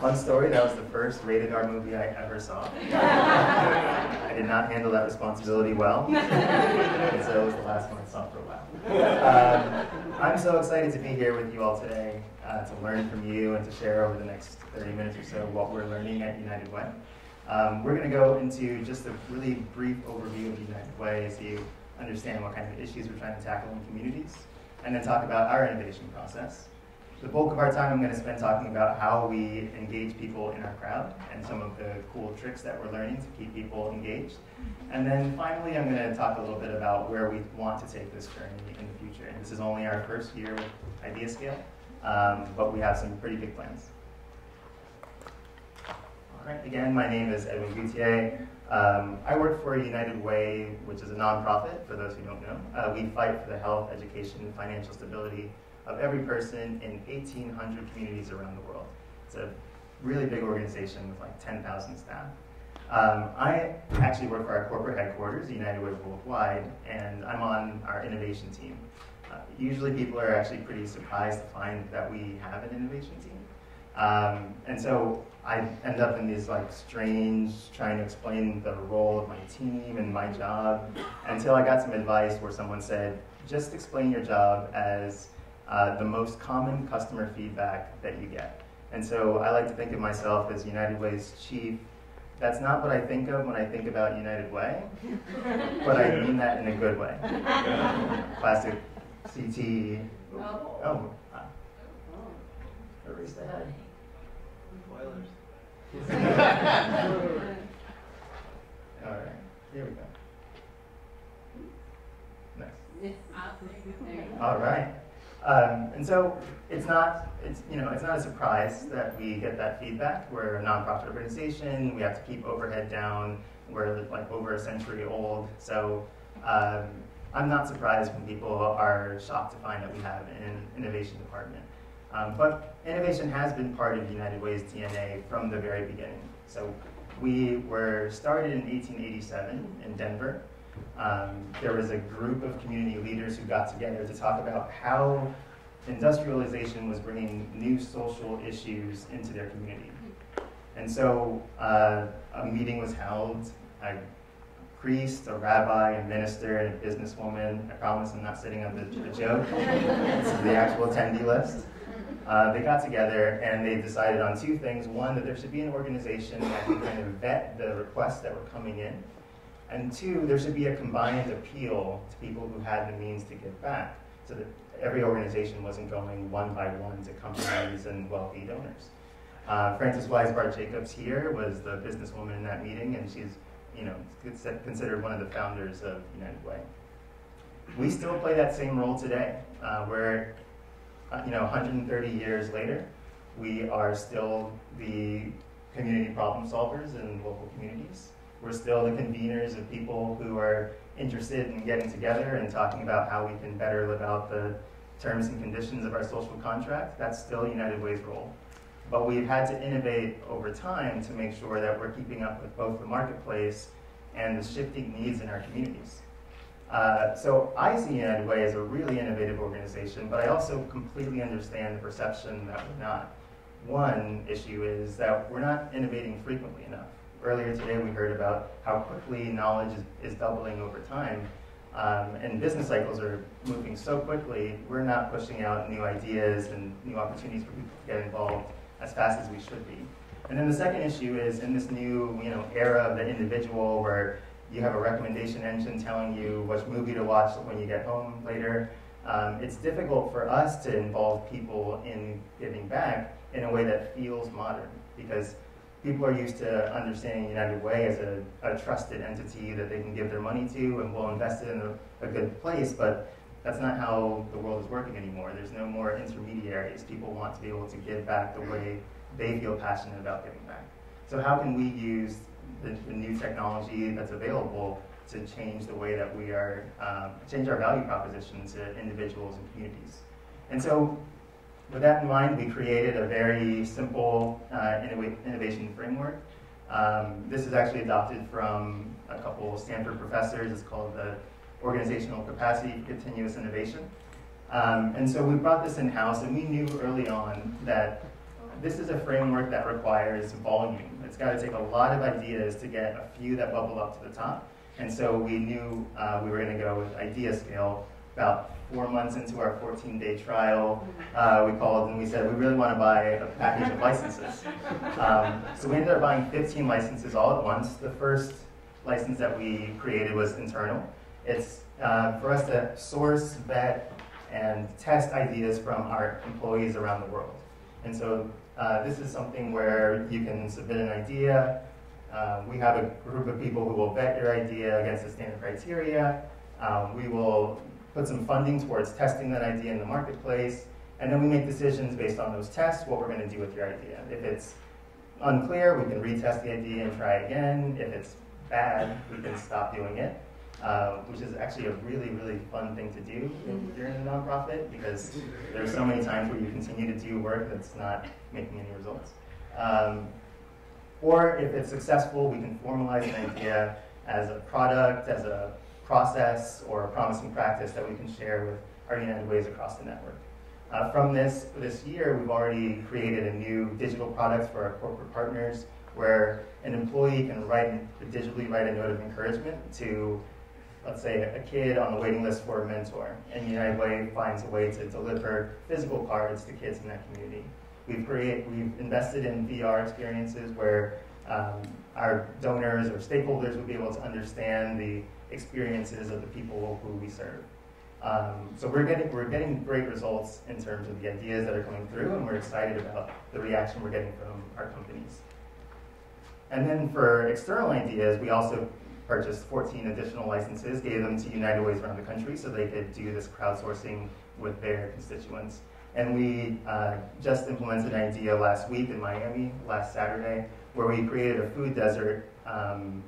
Fun story, that was the first rated R movie I ever saw. I did not handle that responsibility well, and so it was the last one I saw for a while. Um, I'm so excited to be here with you all today uh, to learn from you and to share over the next 30 minutes or so what we're learning at United Way. Um, we're going to go into just a really brief overview of United Way so you understand what kind of issues we're trying to tackle in communities, and then talk about our innovation process. The bulk of our time I'm going to spend talking about how we engage people in our crowd and some of the cool tricks that we're learning to keep people engaged. And then finally, I'm going to talk a little bit about where we want to take this journey in the future. And this is only our first year with IdeaScale, um, but we have some pretty big plans. All right, again, my name is Edwin Gautier. Um, I work for United Way, which is a nonprofit, for those who don't know. Uh, we fight for the health, education, financial stability of every person in 1,800 communities around the world. It's a really big organization with like 10,000 staff. Um, I actually work for our corporate headquarters, United Way Worldwide, and I'm on our innovation team. Uh, usually people are actually pretty surprised to find that we have an innovation team. Um, and so I end up in these like strange, trying to explain the role of my team and my job until I got some advice where someone said, just explain your job as uh, the most common customer feedback that you get. And so I like to think of myself as United Way's chief. That's not what I think of when I think about United Way, but I mean that in a good way. Classic CT. Oh, oh. Uh, erased ahead. Spoilers. All right, here we go. Nice. All right. Um, and so it's not, it's, you know, it's not a surprise that we get that feedback. We're a nonprofit organization. We have to keep overhead down. We're like over a century old. So um, I'm not surprised when people are shocked to find that we have an innovation department. Um, but innovation has been part of United Way's DNA from the very beginning. So we were started in 1887 in Denver. Um, there was a group of community leaders who got together to talk about how industrialization was bringing new social issues into their community. And so uh, a meeting was held. A priest, a rabbi, a minister, and a businesswoman. I promise I'm not sitting on the, the joke. this is the actual attendee list. Uh, they got together and they decided on two things. One, that there should be an organization that can kind of vet the requests that were coming in and two, there should be a combined appeal to people who had the means to give back so that every organization wasn't going one by one to companies and wealthy donors. Uh, Frances Wisebart Jacobs here was the businesswoman in that meeting, and she's you know, considered one of the founders of United Way. We still play that same role today, uh, where, uh, you know, 130 years later, we are still the community problem solvers in local communities. We're still the conveners of people who are interested in getting together and talking about how we can better live out the terms and conditions of our social contract. That's still United Way's role. But we've had to innovate over time to make sure that we're keeping up with both the marketplace and the shifting needs in our communities. Uh, so I see United Way as a really innovative organization, but I also completely understand the perception that we're not. One issue is that we're not innovating frequently enough. Earlier today, we heard about how quickly knowledge is, is doubling over time. Um, and business cycles are moving so quickly, we're not pushing out new ideas and new opportunities for people to get involved as fast as we should be. And then the second issue is in this new you know, era of the individual where you have a recommendation engine telling you which movie to watch when you get home later, um, it's difficult for us to involve people in giving back in a way that feels modern because people are used to understanding United Way as a, a, trusted entity that they can give their money to and will invest it in a, a, good place, but that's not how the world is working anymore. There's no more intermediaries. People want to be able to give back the way they feel passionate about giving back. So how can we use the, the new technology that's available to change the way that we are, um, change our value proposition to individuals and communities? And so with that in mind, we created a very simple uh, innovation framework. Um, this is actually adopted from a couple Stanford professors. It's called the Organizational Capacity for Continuous Innovation. Um, and so we brought this in-house, and we knew early on that this is a framework that requires volume. It's got to take a lot of ideas to get a few that bubble up to the top. And so we knew uh, we were going to go with IdeaScale. About four months into our 14-day trial, uh, we called and we said we really want to buy a package of licenses. Um, so we ended up buying 15 licenses all at once. The first license that we created was internal. It's uh, for us to source, vet, and test ideas from our employees around the world. And so uh, this is something where you can submit an idea. Uh, we have a group of people who will vet your idea against the standard criteria. Um, we will put some funding towards testing that idea in the marketplace. And then we make decisions based on those tests, what we're going to do with your idea. If it's unclear, we can retest the idea and try again. If it's bad, we can stop doing it. Uh, which is actually a really, really fun thing to do if you're in a nonprofit because there's so many times where you continue to do work that's not making any results. Um, or if it's successful, we can formalize an idea as a product, as a process, or a promising practice that we can share with our United Ways across the network. Uh, from this, this year, we've already created a new digital product for our corporate partners where an employee can write, digitally write a note of encouragement to let's say, a kid on the waiting list for a mentor, and United Way finds a way to deliver physical cards to kids in that community. We've, create, we've invested in VR experiences where um, our donors or stakeholders will be able to understand the experiences of the people who we serve. Um, so we're getting, we're getting great results in terms of the ideas that are coming through, and we're excited about the reaction we're getting from our companies. And then for external ideas, we also purchased 14 additional licenses, gave them to United Ways around the country so they could do this crowdsourcing with their constituents. And we uh, just implemented an idea last week in Miami, last Saturday, where we created a food desert um,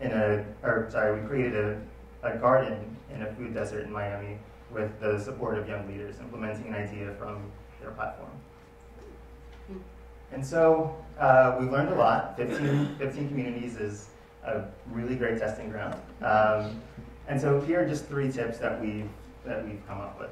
in a, or sorry, we created a, a garden in a food desert in Miami with the support of young leaders, implementing an idea from their platform. And so uh, we've learned a lot. 15, 15 communities is a really great testing ground. Um, and so here are just three tips that we've, that we've come up with.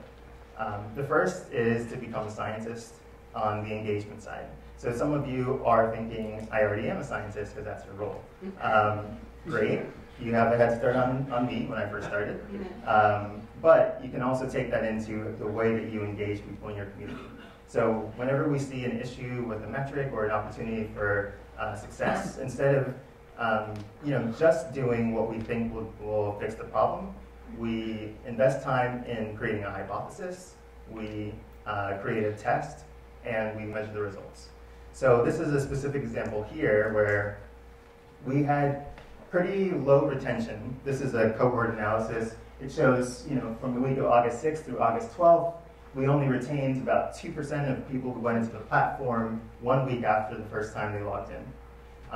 Um, the first is to become a scientist on the engagement side. So some of you are thinking, I already am a scientist because that's your role. Um, great. You have a head start on, on me when I first started. Um, but you can also take that into the way that you engage people in your community. So whenever we see an issue with a metric or an opportunity for uh, success, instead of um, you know, just doing what we think will, will fix the problem. We invest time in creating a hypothesis, we uh, create a test, and we measure the results. So this is a specific example here where we had pretty low retention. This is a cohort analysis. It shows, you know, from the week of August 6th through August 12th, we only retained about 2% of people who went into the platform one week after the first time they logged in.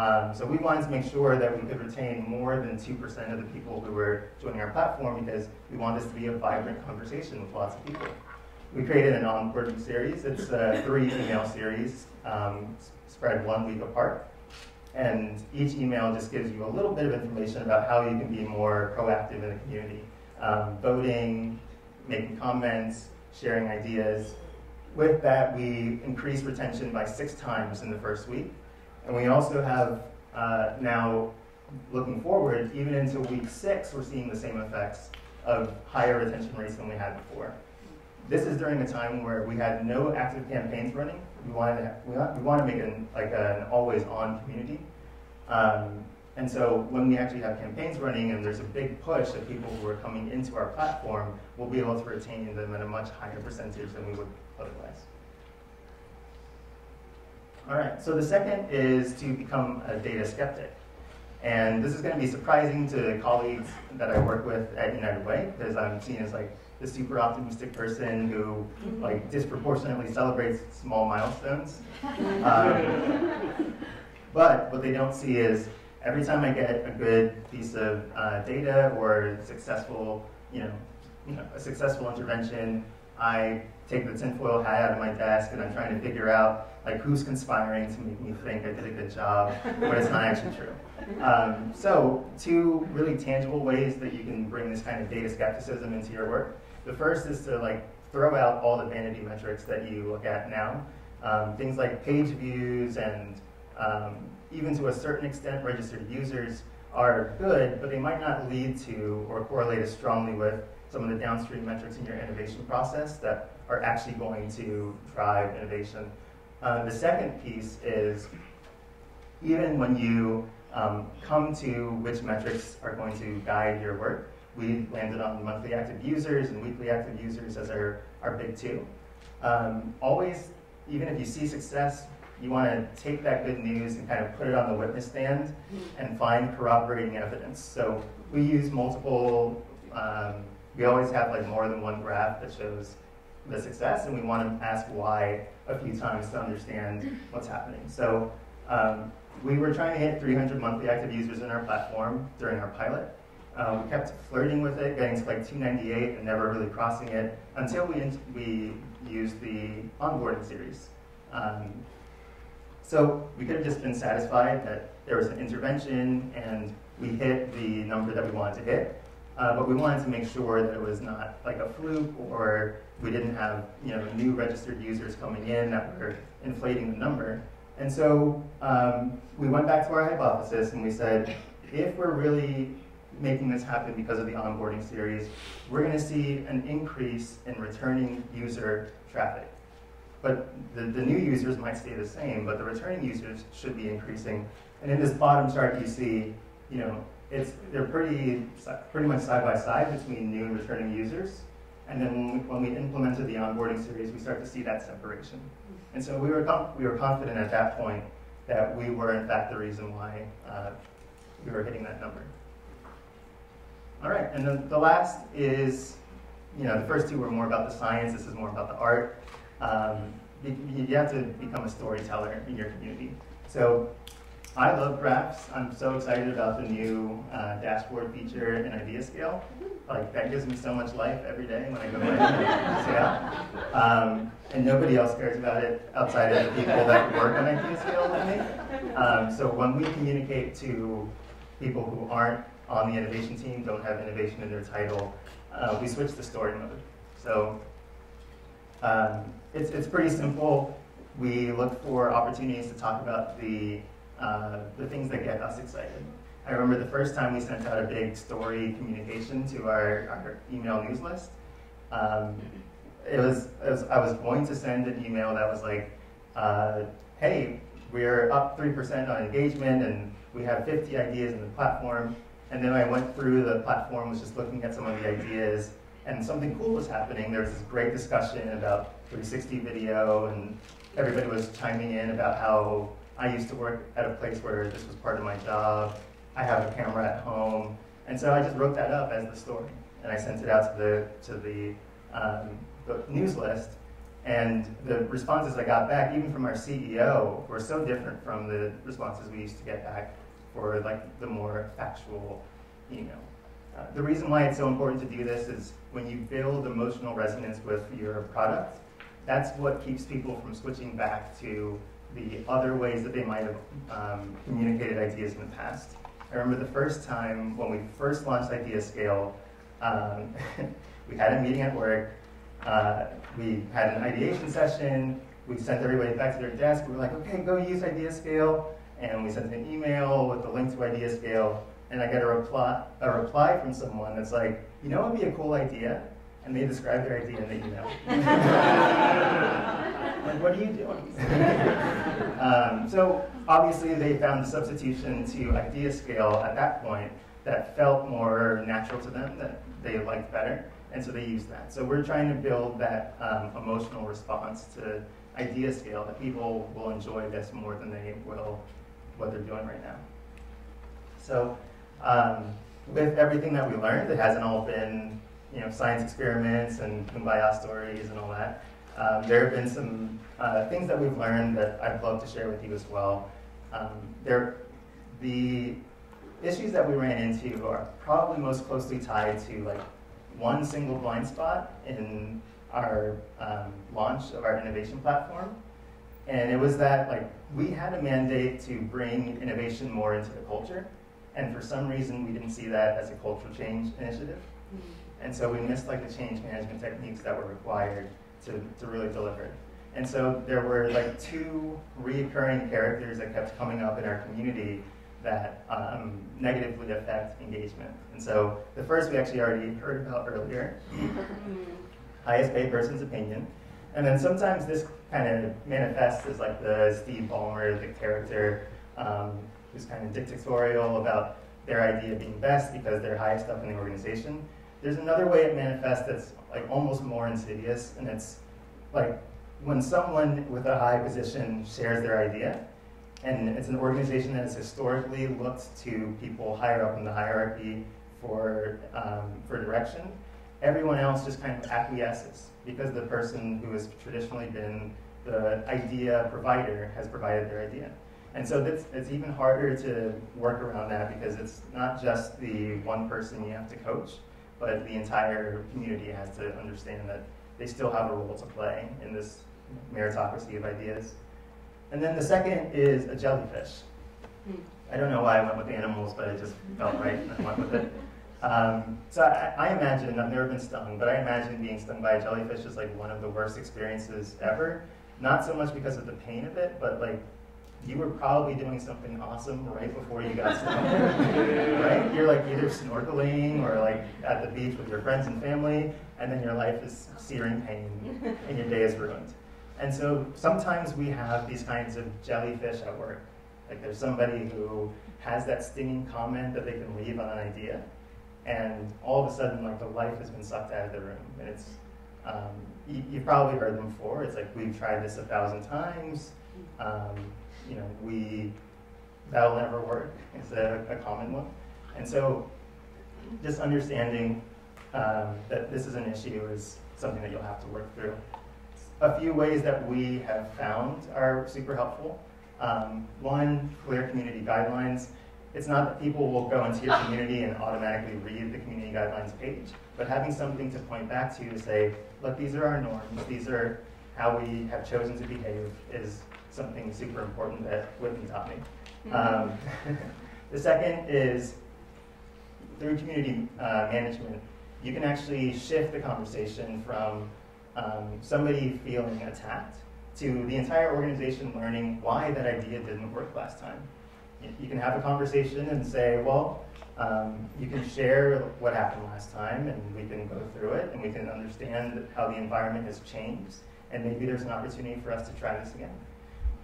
Um, so we wanted to make sure that we could retain more than 2% of the people who were joining our platform because we want this to be a vibrant conversation with lots of people. We created an onboarding series. It's a three email series um, spread one week apart. And each email just gives you a little bit of information about how you can be more proactive in the community. Um, voting, making comments, sharing ideas. With that, we increased retention by six times in the first week. And we also have uh, now, looking forward, even into week six, we're seeing the same effects of higher retention rates than we had before. This is during a time where we had no active campaigns running. We wanted to, we want, we want to make it like an always-on community. Um, and so when we actually have campaigns running and there's a big push of people who are coming into our platform, we'll be able to retain them at a much higher percentage than we would otherwise. All right, so the second is to become a data skeptic. And this is going to be surprising to colleagues that I work with at United Way because I'm seen as like the super optimistic person who like disproportionately celebrates small milestones. Um, but what they don't see is every time I get a good piece of uh, data or successful, you know, you know, a successful intervention, I take the tinfoil hat out of my desk and I'm trying to figure out like who's conspiring to make me think I did a good job when it's not actually true. Um, so two really tangible ways that you can bring this kind of data skepticism into your work. The first is to like throw out all the vanity metrics that you look at now. Um, things like page views and um, even to a certain extent registered users are good, but they might not lead to or correlate as strongly with some of the downstream metrics in your innovation process that are actually going to drive innovation. Uh, the second piece is even when you um, come to which metrics are going to guide your work, we landed on monthly active users and weekly active users as our, our big two. Um, always, even if you see success, you want to take that good news and kind of put it on the witness stand and find corroborating evidence. So we use multiple, um, we always have like more than one graph that shows the success, and we want to ask why a few times to understand what's happening. So um, we were trying to hit 300 monthly active users in our platform during our pilot. We kept flirting with it, getting to like 298 and never really crossing it until we, we used the onboarding series. Um, so we could have just been satisfied that there was an intervention and we hit the number that we wanted to hit. Uh, but we wanted to make sure that it was not like a fluke or we didn't have you know new registered users coming in that were inflating the number. And so um, we went back to our hypothesis and we said, if we're really making this happen because of the onboarding series, we're going to see an increase in returning user traffic. But the, the new users might stay the same, but the returning users should be increasing. And in this bottom chart, you see, you know, it's they're pretty pretty much side by side between new and returning users. And then when we implemented the onboarding series, we start to see that separation. And so we were we were confident at that point that we were in fact the reason why uh, we were hitting that number. All right, and then the last is, you know, the first two were more about the science. This is more about the art. Um, you have to become a storyteller in your community. So I love graphs. I'm so excited about the new uh, dashboard feature in IdeaScale. Like that gives me so much life every day when I go in and um, and nobody else cares about it outside of the people that work on IdeaScale with me. Um, so when we communicate to people who aren't on the innovation team, don't have innovation in their title, uh, we switch to story mode. So um, it's, it's pretty simple. We look for opportunities to talk about the, uh, the things that get us excited. I remember the first time we sent out a big story communication to our, our email news list. Um, it, was, it was, I was going to send an email that was like, uh, hey, we're up 3% on engagement and we have 50 ideas in the platform. And then I went through the platform, was just looking at some of the ideas, and something cool was happening. There was this great discussion about 360 video, and everybody was chiming in about how I used to work at a place where this was part of my job. I have a camera at home, and so I just wrote that up as the story, and I sent it out to the to the, um, the news list. And the responses I got back, even from our CEO, were so different from the responses we used to get back for like the more factual email. Uh, the reason why it's so important to do this is when you build emotional resonance with your product, that's what keeps people from switching back to the other ways that they might have um, communicated ideas in the past. I remember the first time when we first launched IdeaScale, um, we had a meeting at work, uh, we had an ideation session, we sent everybody back to their desk, we were like, okay, go use IdeaScale, and we sent an email with the link to IdeaScale, and I get a reply, a reply from someone that's like, you know what would be a cool idea? And they describe their idea in the email. like, what are you doing? um, so obviously they found the substitution to IdeaScale at that point that felt more natural to them, that they liked better, and so they used that. So we're trying to build that um, emotional response to IdeaScale that people will enjoy this more than they will what they're doing right now. So um, with everything that we learned, it hasn't all been you know science experiments and kumbaya stories and all that. Um, there have been some uh, things that we've learned that I'd love to share with you as well. Um, there, the issues that we ran into are probably most closely tied to like one single blind spot in our um, launch of our innovation platform. And it was that like we had a mandate to bring innovation more into the culture, and for some reason we didn't see that as a cultural change initiative. Mm-hmm. And so we missed like the change management techniques that were required to, to really deliver it. And so there were like two recurring characters that kept coming up in our community that um, negatively affect engagement. And so the first we actually already heard about earlier, highest paid person's opinion. And then sometimes this kind of manifests as like the Steve Ballmer, the character um, who's kind of dictatorial about their idea being best because they're highest up in the organization. There's another way it manifests that's like almost more insidious, and it's like when someone with a high position shares their idea, and it's an organization that has historically looked to people higher up in the hierarchy for, um, for direction, everyone else just kind of acquiesces because the person who has traditionally been the idea provider has provided their idea. And so it's, it's even harder to work around that because it's not just the one person you have to coach, but the entire community has to understand that they still have a role to play in this meritocracy of ideas. And then the second is a jellyfish. Hmm. I don't know why I went with animals, but it just felt right and I went with it. Um, so I, I, imagine, I've never been stung, but I imagine being stung by a jellyfish is like one of the worst experiences ever. Not so much because of the pain of it, but like you were probably doing something awesome right before you got stung, right? You're like either snorkeling or like at the beach with your friends and family, and then your life is searing pain and your day is ruined. And so sometimes we have these kinds of jellyfish at work. Like there's somebody who has that stinging comment that they can leave on an idea, and all of a sudden, like the life has been sucked out of the room. And it's, um, you, have probably heard them before. It's like we've tried this a thousand times. Um, you know, we that'll never work. Is a, a common one. And so, just understanding um, that this is an issue is something that you'll have to work through a few ways that we have found are super helpful. Um, one, clear community guidelines. It's not that people will go into your community and automatically read the community guidelines page, but having something to point back to to say, look, these are our norms, these are how we have chosen to behave is something super important that Whitney taught me. Mm-hmm. Um, the second is through community uh, management, you can actually shift the conversation from um, somebody feeling attacked to the entire organization learning why that idea didn't work last time. You can have a conversation and say, well, um, you can share what happened last time and we can go through it and we can understand how the environment has changed and maybe there's an opportunity for us to try this again.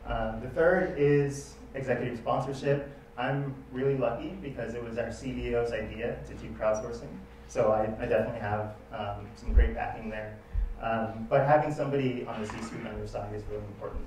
Uh, the third is executive sponsorship. I'm really lucky because it was our CEO's idea to do crowdsourcing. So I, I definitely have um, some great backing there. Um, but having somebody on the C-suite on your side is really important.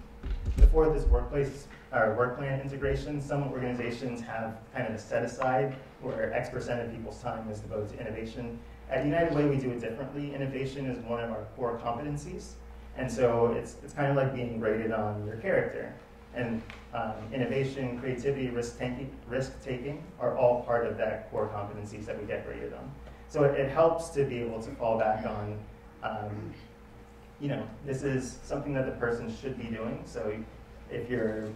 The fourth is workplace or work plan integration. Some organizations have kind of a set aside where X percent of people's time is devoted to innovation. At United Way, we do it differently. Innovation is one of our core competencies. And so it's, it's kind of like being rated on your character. And um, innovation, creativity, risk taking, risk taking are all part of that core competencies that we get rated on. So it, it helps to be able to fall back on um, you know, this is something that the person should be doing. So if you're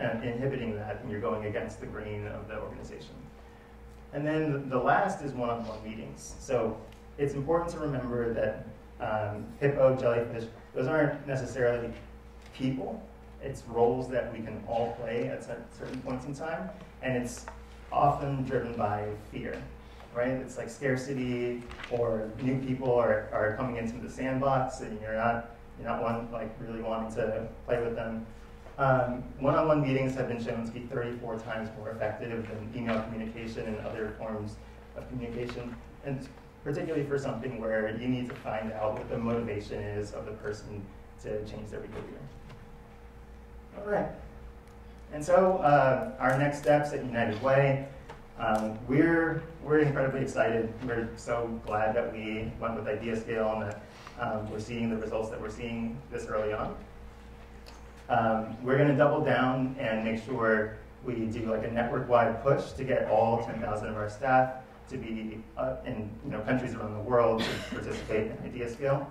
uh, inhibiting that, and you're going against the grain of the organization. And then the last is one-on-one meetings. So it's important to remember that um, hippo, jellyfish, those aren't necessarily people. It's roles that we can all play at certain points in time, and it's often driven by fear right? It's like scarcity or new people are, are coming into the sandbox and you're not you're not one like really wanting to play with them. Um, one-on-one meetings have been shown to be 34 times more effective than email communication and other forms of communication, and particularly for something where you need to find out what the motivation is of the person to change their behavior. All right. And so uh, our next steps at United Way um, we're, we're incredibly excited. We're so glad that we went with IdeaScale and that um, we're seeing the results that we're seeing this early on. Um, we're going to double down and make sure we do like a network-wide push to get all 10,000 of our staff to be uh, in you know, countries around the world to participate in IdeaScale.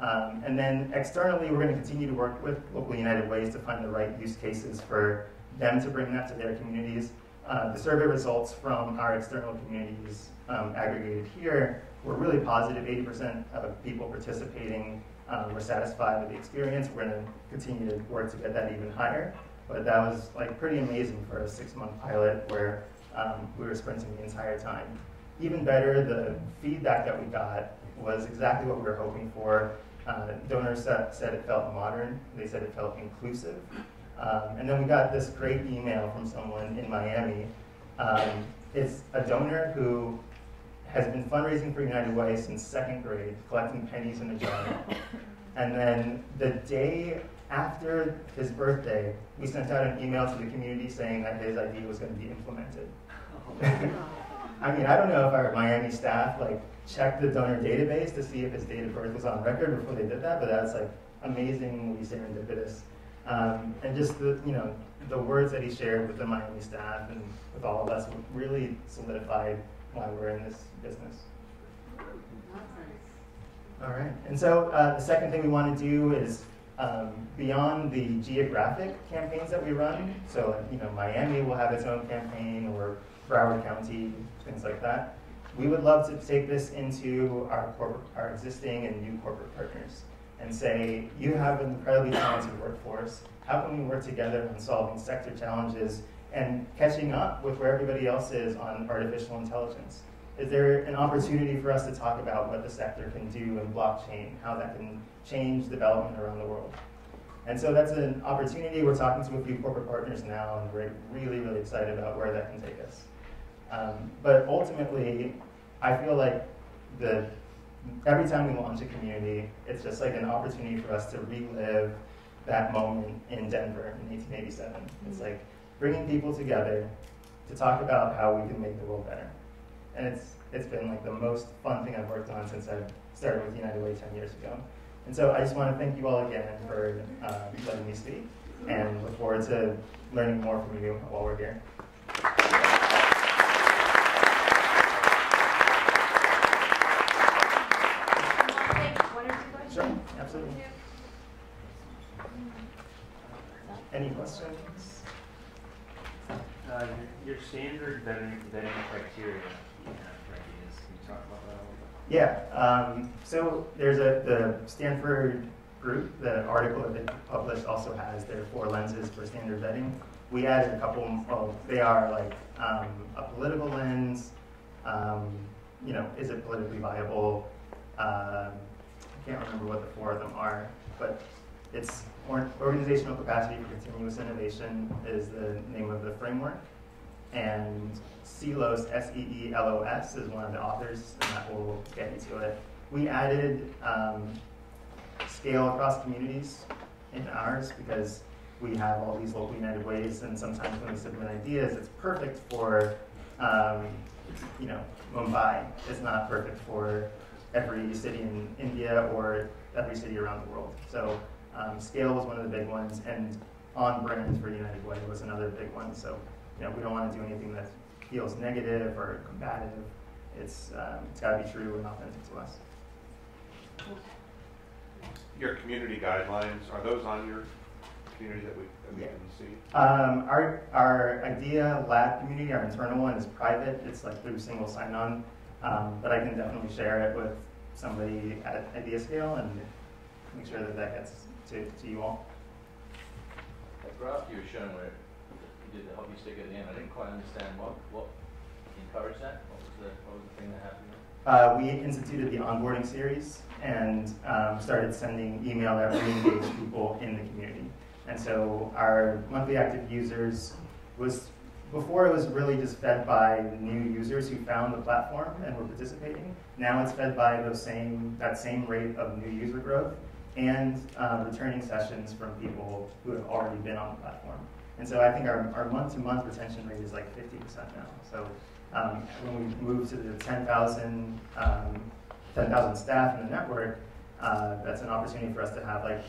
Um, and then externally, we're going to continue to work with local United Ways to find the right use cases for them to bring that to their communities uh, the survey results from our external communities um, aggregated here were really positive. 80% of people participating um, we're satisfied with the experience. We're going to continue to work to get that even higher. But that was like pretty amazing for a six-month pilot where um, we were sprinting the entire time. Even better, the feedback that we got was exactly what we were hoping for. Uh, donors said, said it felt modern. They said it felt inclusive. Um, and then we got this great email from someone in Miami. Um, it's a donor who has been fundraising for United Way since second grade, collecting pennies in a jar. And then the day after his birthday, we sent out an email to the community saying that his idea was going to be implemented. I mean, I don't know if our Miami staff like checked the donor database to see if his date of birth was on record before they did that, but that's like amazingly serendipitous. Um, and just the you know the words that he shared with the Miami staff and with all of us really solidified why we're in this business. All right, and so uh, the second thing we want to do is um, beyond the geographic campaigns that we run. So you know Miami will have its own campaign, or Broward County, things like that. We would love to take this into our our existing and new corporate partners and say, you have an incredibly talented workforce. How can we work together on solving sector challenges and catching up with where everybody else is on artificial intelligence? Is there an opportunity for us to talk about what the sector can do in blockchain, how that can change development around the world? And so that's an opportunity. We're talking to a few corporate partners now, and we're really, really excited about where that can take us. Um, but ultimately, I feel like the every time we launch a community, it's just like an opportunity for us to relive that moment in Denver in 1887. It's like bringing people together to talk about how we can make the world better. And it's, it's been like the most fun thing I've worked on since I started with United Way 10 years ago. And so I just want to thank you all again for uh, letting me speak and look forward to learning more from you while we're here. Sure, absolutely. Any questions? Uh, your, your standard vetting, vetting criteria you have for ideas, can you talk about that a little bit? Yeah, um, so there's a, the Stanford group, the article that they published also has their four lenses for standard vetting. We added a couple, well, they are like um, a political lens, um, you know, is it politically viable? Um, I can't remember what the four of them are, but it's organizational capacity for continuous innovation is the name of the framework. And Seelos, S-E-E-L-O-S, is one of the authors, and that will get into it. We added um, scale across communities in ours because we have all these local United Ways, and sometimes when we submit ideas, it's perfect for, um, you know, Mumbai. It's not perfect for every city in India or every city around the world. So um, scale was one of the big ones, and on brand for United Way was another big one. So you know, we don't want to do anything that feels negative or combative. It's um, it's got to be true and authentic to us. Your community guidelines, are those on your community that we, that we Yeah. can see? Um, our our idea lab community, our internal one, is private. It's like through single sign-on, um, but I can definitely share it with somebody at IdeaScale and make sure that that gets to, to you all. That graph you were showing where you did the hockey stick at the end, I didn't quite understand what, what encouraged that? What was the, what was the thing that happened? Uh, we instituted the onboarding series and um, started sending email that re-engaged people in the community. And so our monthly active users was before it was really just fed by new users who found the platform and were participating. Now it's fed by those same that same rate of new user growth and uh, returning sessions from people who have already been on the platform. And so I think our, our month-to-month retention rate is like 50% now. So um, when we move to the 10,000 um, 10,000 staff in the network, uh, that's an opportunity for us to have like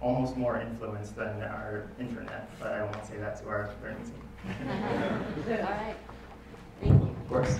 almost more influence than our internet. But I won't say that to our learning team. All right. Thank you. Of course.